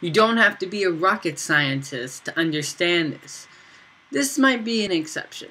You don't have to be a rocket scientist to understand this. This might be an exception.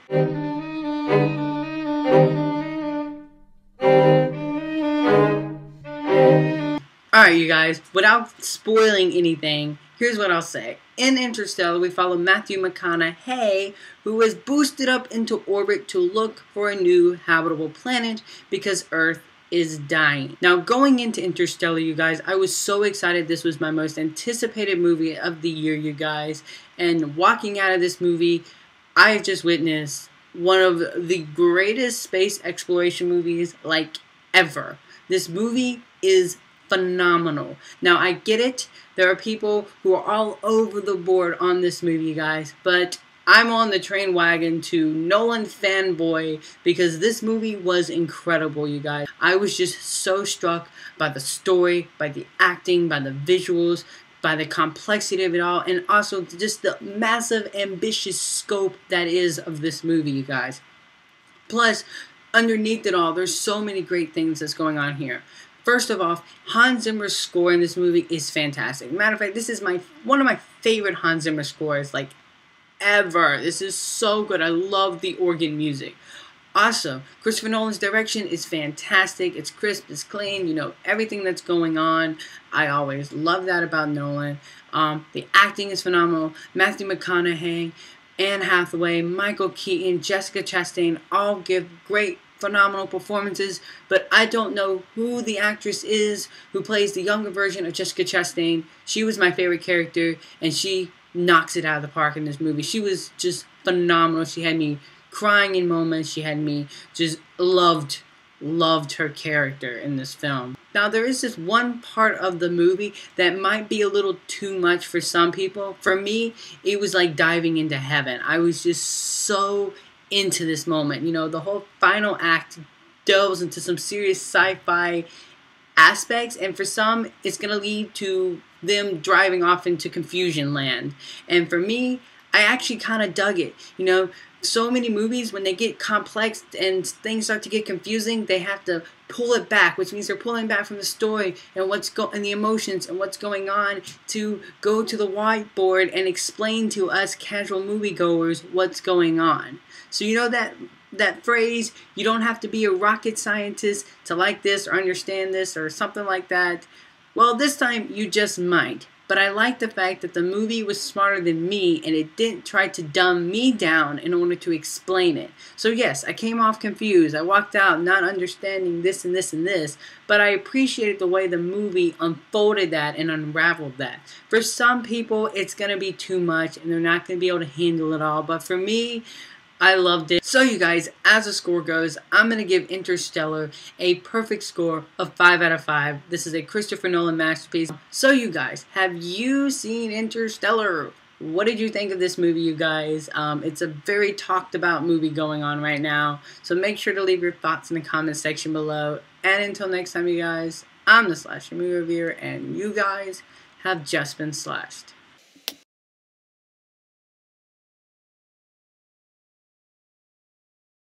Alright, you guys, without spoiling anything, here's what I'll say. In Interstellar, we follow Matthew McConaughey, who was boosted up into orbit to look for a new habitable planet because Earth is dying. Now, going into Interstellar, you guys, I was so excited. This was my most anticipated movie of the year, you guys. And walking out of this movie, I just witnessed one of the greatest space exploration movies like ever. This movie is phenomenal. Now, I get it. There are people who are all over the board on this movie, guys, but I'm on the train wagon to Nolan fanboy because this movie was incredible, you guys. I was just so struck by the story, by the acting, by the visuals, by the complexity of it all, and also just the massive, ambitious scope that is of this movie, you guys. Plus, underneath it all, there's so many great things that's going on here. First of all, Hans Zimmer's score in this movie is fantastic. Matter of fact, this is my one of my favorite Hans Zimmer scores, like ever. This is so good. I love the organ music. Also, Christopher Nolan's direction is fantastic. It's crisp, it's clean, you know, everything that's going on. I always love that about Nolan. Um, the acting is phenomenal. Matthew McConaughey, Anne Hathaway, Michael Keaton, Jessica Chastain all give great phenomenal performances, but I don't know who the actress is who plays the younger version of Jessica Chastain. She was my favorite character, and she knocks it out of the park in this movie. She was just phenomenal. She had me crying in moments. She had me just loved loved her character in this film. Now there is this one part of the movie that might be a little too much for some people. For me, it was like diving into heaven. I was just so into this moment. You know, the whole final act delves into some serious sci-fi aspects and for some it's going to lead to them driving off into confusion land. And for me, I actually kind of dug it. You know, so many movies when they get complex and things start to get confusing, they have to pull it back, which means they're pulling back from the story and what's go and the emotions and what's going on to go to the whiteboard and explain to us casual moviegoers what's going on. So you know that that phrase, you don't have to be a rocket scientist to like this or understand this or something like that. Well, this time you just might. But I like the fact that the movie was smarter than me and it didn't try to dumb me down in order to explain it. So, yes, I came off confused. I walked out not understanding this and this and this, but I appreciated the way the movie unfolded that and unraveled that. For some people, it's going to be too much and they're not going to be able to handle it all. But for me, I loved it. So you guys, as the score goes, I'm going to give Interstellar a perfect score of 5 out of 5. This is a Christopher Nolan masterpiece. So you guys, have you seen Interstellar? What did you think of this movie, you guys? Um, it's a very talked about movie going on right now. So make sure to leave your thoughts in the comment section below. And until next time, you guys, I'm the Slasher Movie Reviewer, and you guys have just been slashed.